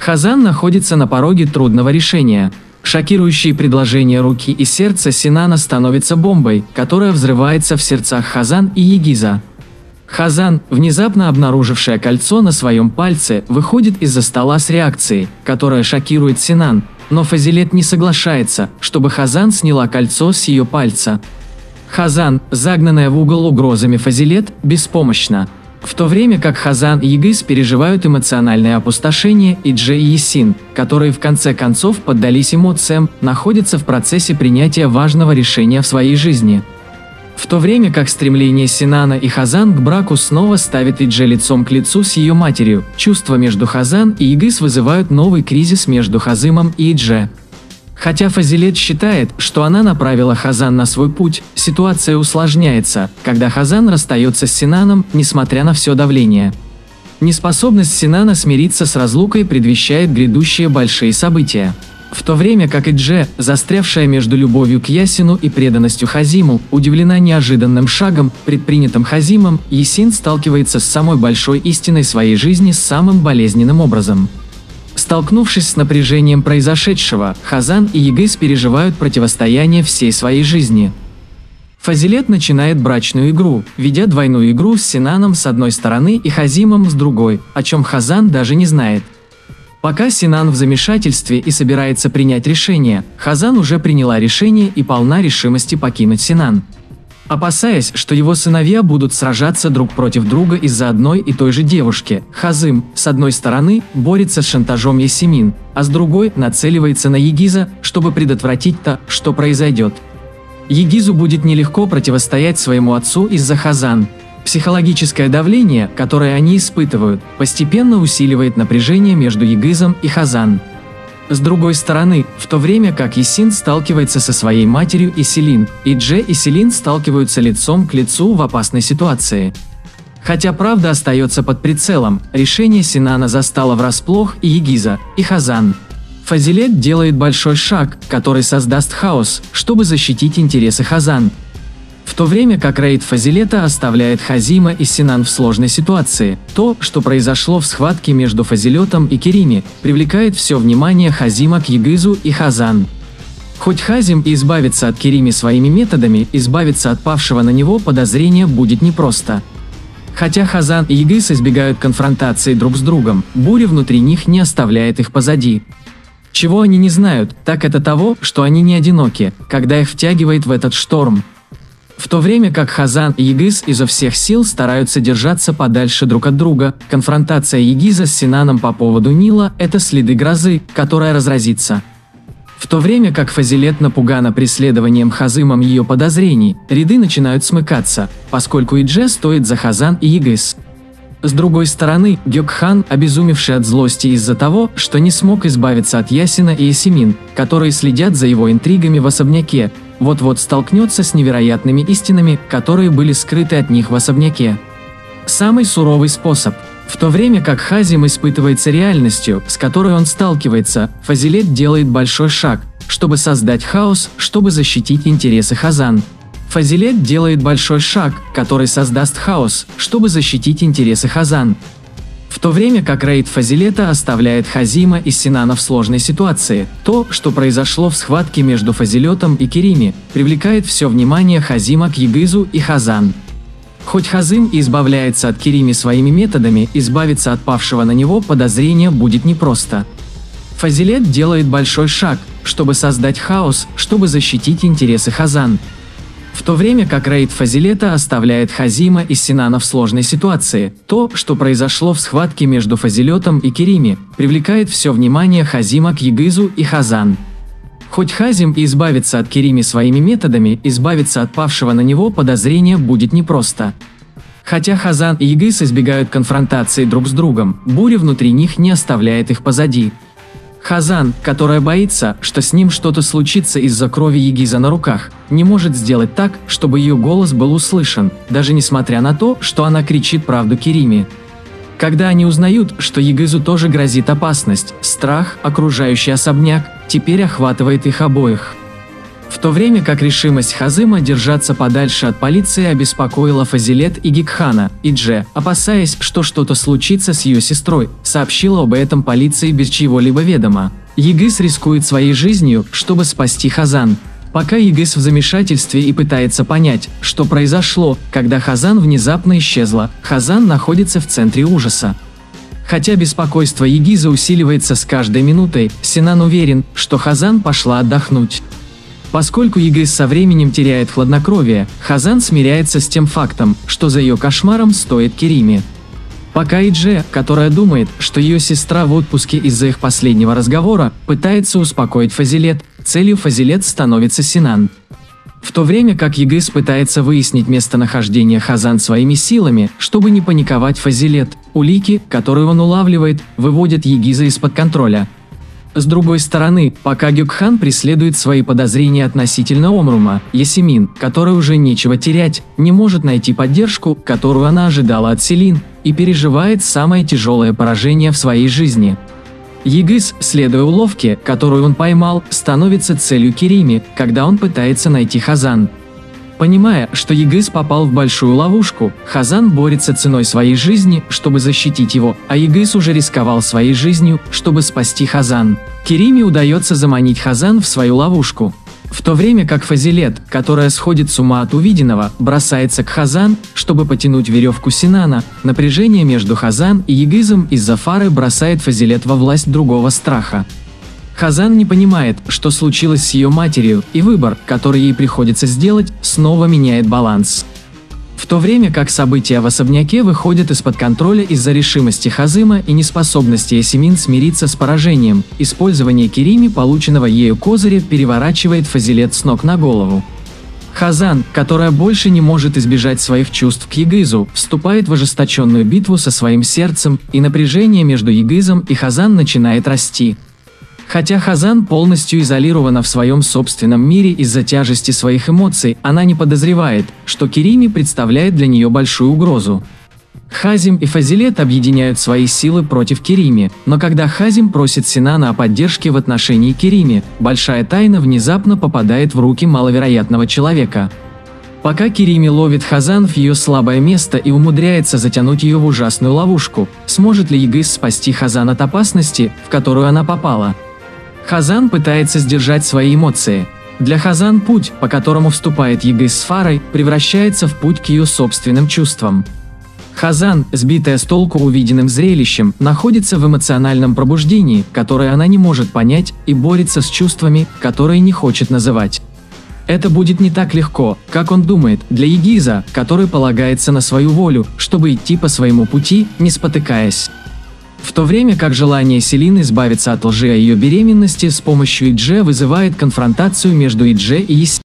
Хазан находится на пороге трудного решения. Шокирующие предложения руки и сердца Синана становятся бомбой, которая взрывается в сердцах Хазан и Егиза. Хазан, внезапно обнаружившая кольцо на своем пальце, выходит из-за стола с реакцией, которая шокирует Синан, но Фазилет не соглашается, чтобы Хазан сняла кольцо с ее пальца. Хазан, загнанная в угол угрозами Фазилет, беспомощна. В то время как Хазан и Егис переживают эмоциональное опустошение, и Дже и Есин, которые в конце концов поддались эмоциям, находятся в процессе принятия важного решения в своей жизни. В то время как стремление Синана и Хазан к браку снова ставит Идже лицом к лицу с ее матерью, чувства между Хазан и Игыс вызывают новый кризис между Хазымом и Идже. Хотя Фазилет считает, что она направила Хазан на свой путь, ситуация усложняется, когда Хазан расстается с Синаном, несмотря на все давление. Неспособность Синана смириться с разлукой предвещает грядущие большие события. В то время как Идже, застрявшая между любовью к Ясину и преданностью Хазиму, удивлена неожиданным шагом, предпринятым Хазимом, Есин сталкивается с самой большой истиной своей жизни самым болезненным образом – Столкнувшись с напряжением произошедшего, Хазан и Егыс переживают противостояние всей своей жизни. Фазилет начинает брачную игру, ведя двойную игру с Синаном с одной стороны и Хазимом с другой, о чем Хазан даже не знает. Пока Синан в замешательстве и собирается принять решение, Хазан уже приняла решение и полна решимости покинуть Синан – Опасаясь, что его сыновья будут сражаться друг против друга из-за одной и той же девушки, Хазым, с одной стороны, борется с шантажом Есемин, а с другой нацеливается на Егиза, чтобы предотвратить то, что произойдет. Егизу будет нелегко противостоять своему отцу из-за Хазан. Психологическое давление, которое они испытывают, постепенно усиливает напряжение между Егизом и Хазан. С другой стороны, в то время как Исин сталкивается со своей матерью Иселин, и Дже и Селин сталкиваются лицом к лицу в опасной ситуации. Хотя правда остается под прицелом, решение Синана застало врасплох и Егиза, и Хазан. Фазилет делает большой шаг, который создаст хаос, чтобы защитить интересы Хазан, в то время как рейд Фазилета оставляет Хазима и Синан в сложной ситуации, то, что произошло в схватке между Фазилетом и Керими, привлекает все внимание Хазима к Егызу и Хазан. Хоть Хазим и избавится от Керими своими методами, избавиться от павшего на него подозрения будет непросто. Хотя Хазан и Егыз избегают конфронтации друг с другом, буря внутри них не оставляет их позади. Чего они не знают, так это того, что они не одиноки, когда их втягивает в этот шторм, в то время как Хазан и Егиз изо всех сил стараются держаться подальше друг от друга, конфронтация Егиза с Синаном по поводу Нила – это следы грозы, которая разразится. В то время как Фазилет напугана преследованием Хазымом ее подозрений, ряды начинают смыкаться, поскольку Идже стоит за Хазан и Егиз. С другой стороны, Гёкхан, обезумевший от злости из-за того, что не смог избавиться от Ясина и Есимин, которые следят за его интригами в особняке, вот-вот столкнется с невероятными истинами, которые были скрыты от них в особняке. Самый суровый способ. В то время как Хазим испытывается реальностью, с которой он сталкивается, Фазилет делает большой шаг, чтобы создать хаос, чтобы защитить интересы Хазан. Фазилет делает большой шаг, который создаст хаос, чтобы защитить интересы Хазан. В то время как рейд Фазилета оставляет Хазима и Синана в сложной ситуации, то, что произошло в схватке между Фазилетом и Керими, привлекает все внимание Хазима к Егызу и Хазан. Хоть Хазим и избавляется от Керими своими методами, избавиться от павшего на него подозрения будет непросто. Фазилет делает большой шаг, чтобы создать хаос, чтобы защитить интересы Хазан – в то время как рейд Фазилета оставляет Хазима и Синана в сложной ситуации, то, что произошло в схватке между Фазилетом и Керими, привлекает все внимание Хазима к Егызу и Хазан. Хоть Хазим и избавится от Керими своими методами, избавиться от павшего на него подозрения будет непросто. Хотя Хазан и Егыз избегают конфронтации друг с другом, буря внутри них не оставляет их позади. Хазан, которая боится, что с ним что-то случится из-за крови Егиза на руках, не может сделать так, чтобы ее голос был услышан, даже несмотря на то, что она кричит правду Кериме. Когда они узнают, что Егизу тоже грозит опасность, страх, окружающий особняк, теперь охватывает их обоих. В то время как решимость Хазыма держаться подальше от полиции обеспокоила Фазилет и Гикхана, и Дже, опасаясь, что что-то случится с ее сестрой, сообщила об этом полиции без чьего-либо ведома. Егыс рискует своей жизнью, чтобы спасти Хазан. Пока Егыс в замешательстве и пытается понять, что произошло, когда Хазан внезапно исчезла, Хазан находится в центре ужаса. Хотя беспокойство Егиза усиливается с каждой минутой, Синан уверен, что Хазан пошла отдохнуть. Поскольку Егис со временем теряет хладнокровие, Хазан смиряется с тем фактом, что за ее кошмаром стоит Кериме. Пока Идже, которая думает, что ее сестра в отпуске из-за их последнего разговора, пытается успокоить Фазилет, целью Фазилет становится Синан. В то время как Егыс пытается выяснить местонахождение Хазан своими силами, чтобы не паниковать Фазилет, улики, которые он улавливает, выводят Егиза из-под контроля. С другой стороны, пока Гюкхан преследует свои подозрения относительно Омрума, Ясемин, которой уже нечего терять, не может найти поддержку, которую она ожидала от Селин, и переживает самое тяжелое поражение в своей жизни. Егыс, следуя уловке, которую он поймал, становится целью Керими, когда он пытается найти Хазан. Понимая, что Егыс попал в большую ловушку, Хазан борется ценой своей жизни, чтобы защитить его, а Егыс уже рисковал своей жизнью, чтобы спасти Хазан. Кериме удается заманить Хазан в свою ловушку. В то время как Фазилет, которая сходит с ума от увиденного, бросается к Хазан, чтобы потянуть веревку Синана, напряжение между Хазан и Егизом из-за фары бросает Фазилет во власть другого страха. Хазан не понимает, что случилось с ее матерью, и выбор, который ей приходится сделать, снова меняет баланс. В то время как события в особняке выходят из-под контроля из-за решимости Хазыма и неспособности Ясемин смириться с поражением, использование Керими, полученного ею козыря, переворачивает Фазилет с ног на голову. Хазан, которая больше не может избежать своих чувств к Егызу, вступает в ожесточенную битву со своим сердцем, и напряжение между Егызом и Хазан начинает расти. Хотя Хазан полностью изолирована в своем собственном мире из-за тяжести своих эмоций, она не подозревает, что Керими представляет для нее большую угрозу. Хазим и Фазилет объединяют свои силы против Керими, но когда Хазим просит Синана о поддержке в отношении Керими, большая тайна внезапно попадает в руки маловероятного человека. Пока Керими ловит Хазан в ее слабое место и умудряется затянуть ее в ужасную ловушку, сможет ли Егыс спасти Хазан от опасности, в которую она попала? Хазан пытается сдержать свои эмоции. Для Хазан путь, по которому вступает Егы с Фарой, превращается в путь к ее собственным чувствам. Хазан, сбитая с толку увиденным зрелищем, находится в эмоциональном пробуждении, которое она не может понять, и борется с чувствами, которые не хочет называть. Это будет не так легко, как он думает, для Егиза, который полагается на свою волю, чтобы идти по своему пути, не спотыкаясь. В то время как желание Селины избавиться от лжи о ее беременности с помощью Идже вызывает конфронтацию между Идже и Ес.